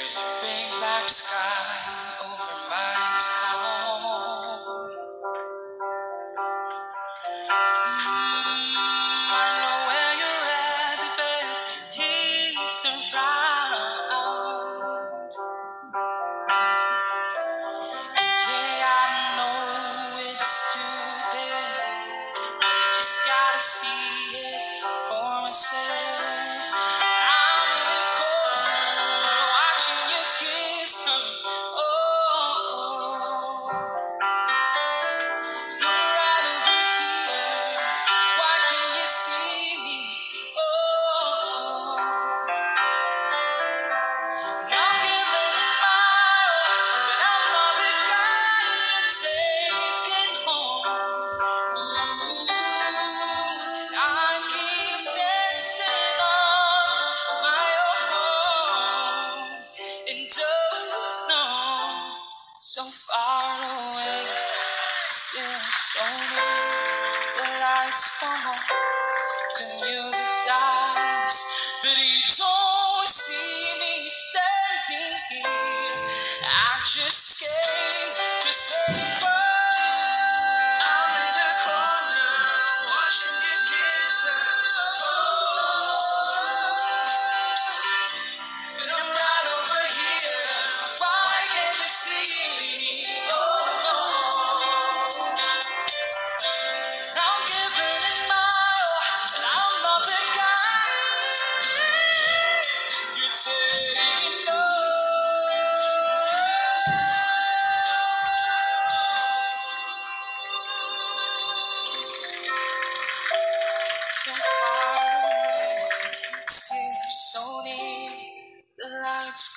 There's a big black sky over my town. Mm, I know where you're at, but he survived.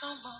Come on.